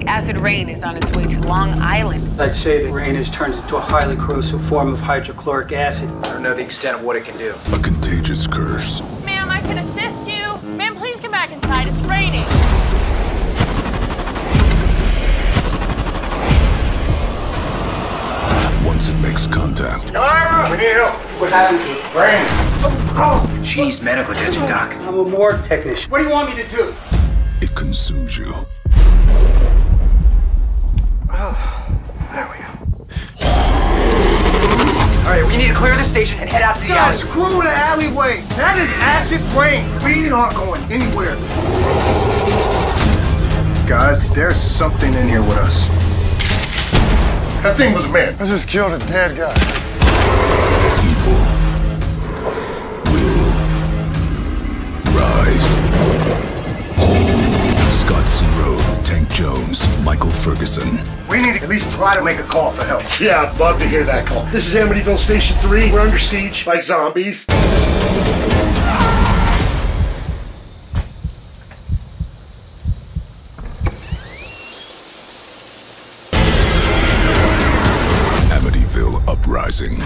acid rain is on its way to Long Island. I'd say the rain has turned into a highly corrosive form of hydrochloric acid. I don't know the extent of what it can do. A contagious curse. Ma'am, I can assist you. Ma'am, please come back inside. It's raining. Once it makes contact, Ira, we need help. What happened to it? Rain. Jeez, medical attention, Doc. I'm a morgue technician. What do you want me to do? it consumes you. There we go. All right, we need to clear the station and head out to the God, alley. screw the alleyway. That is acid rain. We aren't going anywhere. Guys, there's something in here with us. That thing was a man. I just killed a dead guy. Michael Ferguson. We need to at least try to make a call for help. Yeah, I'd love to hear that call. This is Amityville Station 3. We're under siege by zombies. Amityville Uprising.